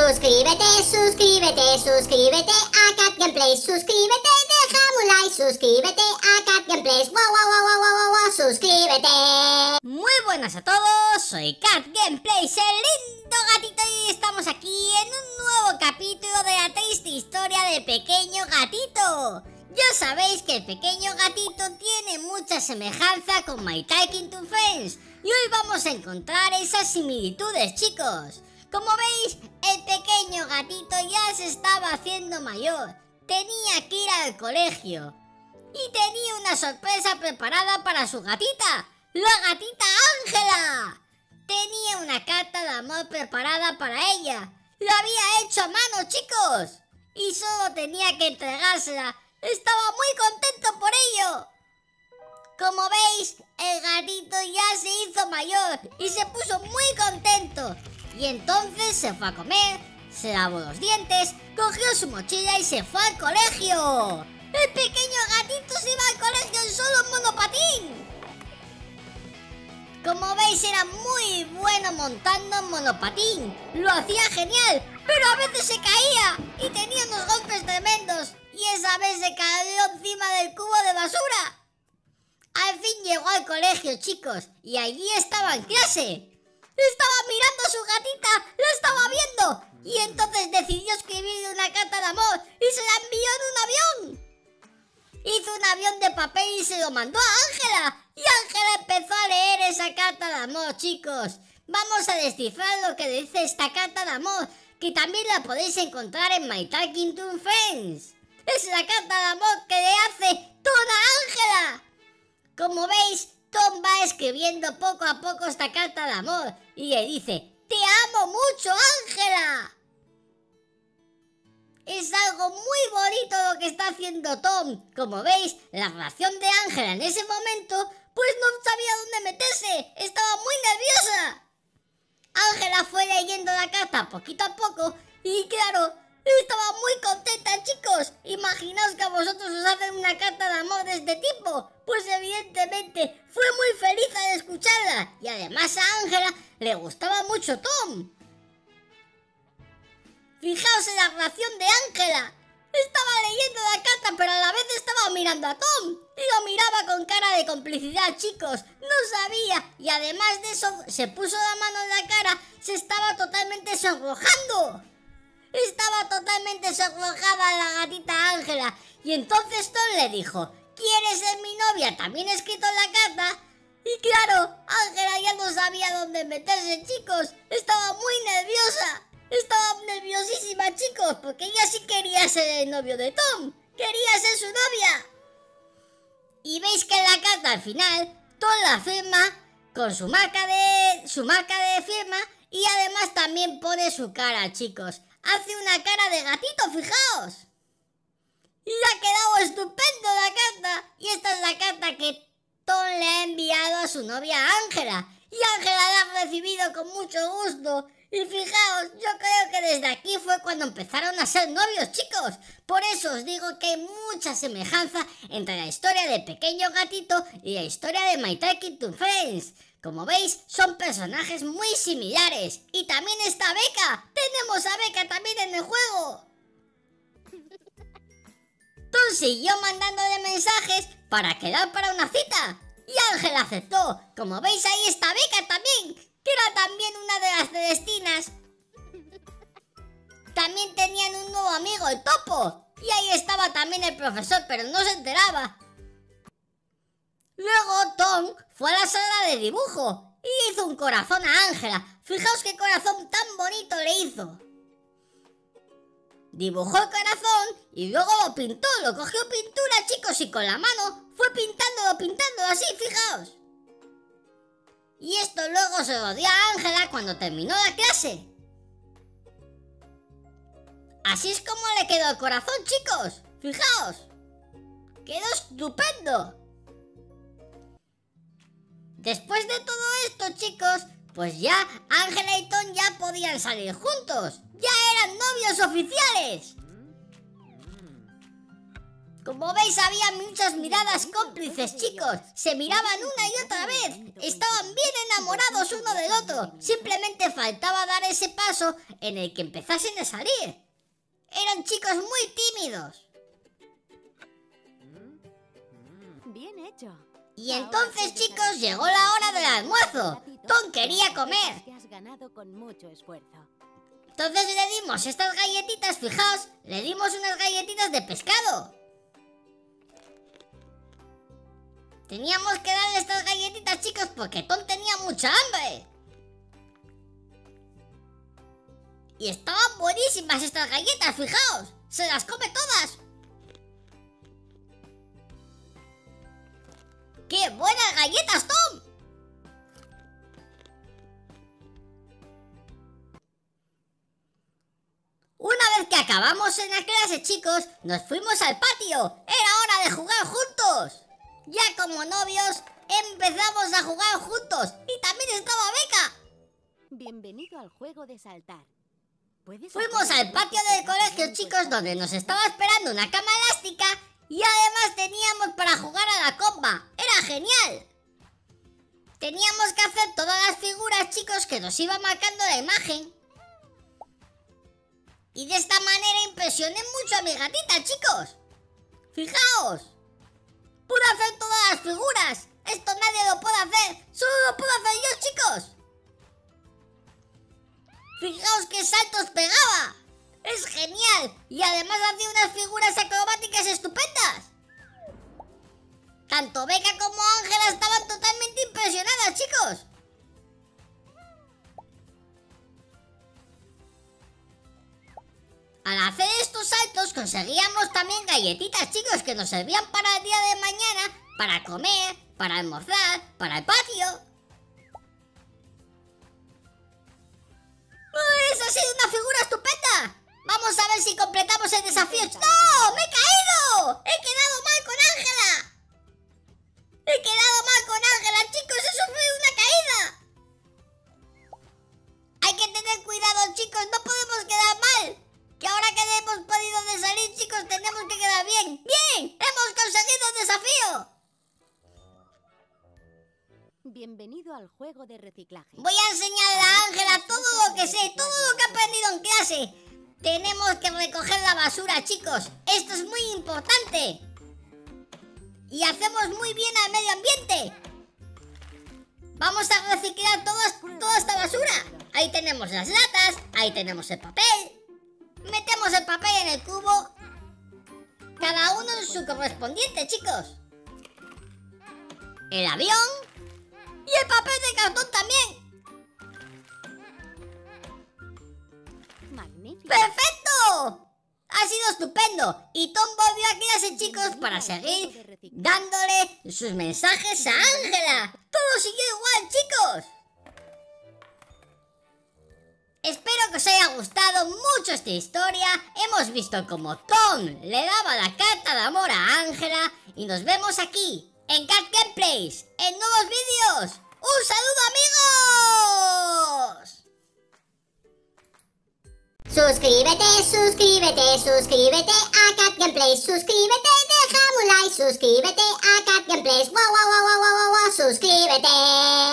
Suscríbete, suscríbete, suscríbete a Cat Gameplay. Suscríbete, deja un like. Suscríbete a Cat Gameplay. Wow, wow, wow, wow, wow, wow, suscríbete. Muy buenas a todos, soy Cat Gameplays, el lindo gatito y estamos aquí en un nuevo capítulo de la triste historia de Pequeño Gatito. Ya sabéis que el pequeño gatito tiene mucha semejanza con My Talking to Friends y hoy vamos a encontrar esas similitudes, chicos. Como veis, el pequeño gatito ya se estaba haciendo mayor. Tenía que ir al colegio. Y tenía una sorpresa preparada para su gatita, la gatita Ángela. Tenía una carta de amor preparada para ella. La había hecho a mano, chicos. Y solo tenía que entregársela. Estaba muy contento por ello. Como veis, el gatito ya se hizo mayor y se puso muy contento. Y entonces se fue a comer, se lavó los dientes, cogió su mochila y se fue al colegio. El pequeño gatito se iba al colegio en solo monopatín. Como veis era muy bueno montando monopatín. Lo hacía genial, pero a veces se caía y tenía unos golpes tremendos. Y esa vez se cayó encima del cubo de basura. Al fin llegó al colegio, chicos, y allí estaba en clase. Estaba mirando a su gatita, la estaba viendo. Y entonces decidió escribirle una carta de amor y se la envió en un avión. Hizo un avión de papel y se lo mandó a Ángela. Y Ángela empezó a leer esa carta de amor, chicos. Vamos a descifrar lo que dice esta carta de amor, que también la podéis encontrar en My Talking to Friends. Es la carta de amor que le hace toda Ángela. Como veis, Tom va escribiendo poco a poco esta carta de amor y le dice, Te amo mucho, Ángela. Es algo muy bonito lo que está haciendo Tom. Como veis, la reacción de Ángela en ese momento, pues no sabía dónde meterse. Estaba muy nerviosa. Ángela fue leyendo la carta poquito a poco y claro, estaba muy contenta, chicos. Imaginaos que a vosotros os hacen una carta de amor de este tipo. Pues evidentemente fue muy feliz al escucharla. Y además a Ángela le gustaba mucho Tom. Fijaos en la reacción de Ángela. Estaba leyendo la carta, pero a la vez estaba mirando a Tom. Y lo miraba con cara de complicidad, chicos. No sabía. Y además de eso, se puso la mano en la cara. Se estaba totalmente sonrojando. Estaba totalmente sonrojada la gatita Ángela. Y entonces Tom le dijo, ¿quieres ser mi novia? También he escrito en la carta. Y claro, Ángela ya no sabía dónde meterse, chicos. Estaba muy nerviosa. Estaba nerviosísima, chicos, porque ella sí quería ser el novio de Tom. Quería ser su novia. Y veis que en la carta al final, Tom la firma con su marca de su marca de firma y además también pone su cara, chicos. Hace una cara de gatito, fijaos. Y ha quedado estupendo la carta. Y esta es la carta que Tom le ha enviado a su novia Ángela. Y Ángela la ha recibido con mucho gusto. Y fijaos, yo creo que desde aquí fue cuando empezaron a ser novios, chicos. Por eso os digo que hay mucha semejanza entre la historia de Pequeño Gatito y la historia de My Talking to Friends. Como veis, son personajes muy similares. Y también está Beca. Tenemos a Beca también en el juego. Tom siguió mandándole mensajes para quedar para una cita. Y Ángel aceptó. Como veis, ahí está Beca también, que era también una de las celestinas. También tenían un nuevo amigo, el Topo. Y ahí estaba también el profesor, pero no se enteraba. Luego Tom fue a la sala de dibujo y hizo un corazón a Ángela. Fijaos qué corazón tan bonito le hizo. Dibujó el corazón y luego lo pintó, lo cogió pintura, chicos, y con la mano fue pintándolo, pintándolo así, fijaos. Y esto luego se lo dio a Ángela cuando terminó la clase. Así es como le quedó el corazón, chicos. Fijaos. Quedó estupendo. Después de todo esto, chicos, pues ya Ángela y Tom ya podían salir juntos. Ya eran novios oficiales. Como veis había muchas miradas cómplices, chicos. Se miraban una y otra vez. Estaban bien enamorados uno del otro. Simplemente faltaba dar ese paso en el que empezasen a salir. Eran chicos muy tímidos. Bien hecho. Y entonces, chicos, llegó la hora del almuerzo. Tom quería comer. Entonces le dimos estas galletitas, fijaos, le dimos unas galletitas de pescado. Teníamos que darle estas galletitas, chicos, porque Tom tenía mucha hambre. Y estaban buenísimas estas galletas, fijaos. Se las come todas. ¡Qué buenas galletas, Tom! Una vez que acabamos en la clase, chicos, nos fuimos al patio. Era hora de jugar juntos. Ya como novios, empezamos a jugar juntos. Y también estaba Beca. Bienvenido al juego de saltar. ¿Puedes Fuimos al patio del colegio, chicos, donde nos estaba esperando una cama elástica y además teníamos para jugar a la comba. Era genial. Teníamos que hacer todas las figuras, chicos, que nos iba marcando la imagen. Y de esta manera impresioné mucho a mi gatita, chicos. Fijaos. Pude hacer todas las figuras. Esto nadie lo puede hacer. Solo lo puedo hacer yo, chicos. Fijaos qué saltos pegaba. Es genial. Y además hacía unas figuras acrobáticas estupendas. Tanto Beca como Ángela estaban totalmente impresionadas, chicos. Al hacer estos saltos conseguíamos también galletitas, chicos, que nos servían para el día de mañana, para comer, para almorzar, para el patio. ¡Uy, ¡Esa ha sido una figura estupenda! Vamos a ver si completamos el desafío. Bien. ¡Bien! ¡Hemos conseguido el desafío! Bienvenido al juego de reciclaje. Voy a enseñarle a Ángela todo lo que sé, todo lo que he aprendido en clase. Tenemos que recoger la basura, chicos. Esto es muy importante. Y hacemos muy bien al medio ambiente. Vamos a reciclar toda esta basura. Ahí tenemos las latas, ahí tenemos el papel. Metemos el papel en el cubo. Cada uno en su correspondiente, chicos. El avión. Y el papel de cartón también. Magnífico. ¡Perfecto! Ha sido estupendo. Y Tom volvió a clase, chicos, para seguir dándole sus mensajes a Ángela. Todo siguió igual, chicos. Que os haya gustado mucho esta historia. Hemos visto cómo Tom le daba la carta de amor a Ángela. Y nos vemos aquí, en Cat Gameplays, en nuevos vídeos. ¡Un saludo, amigos! Suscríbete, suscríbete, suscríbete a Cat Gameplays, suscríbete, déjame un like, suscríbete a Cat Gameplays, wow, wow, wow, wow, wow, wow, suscríbete.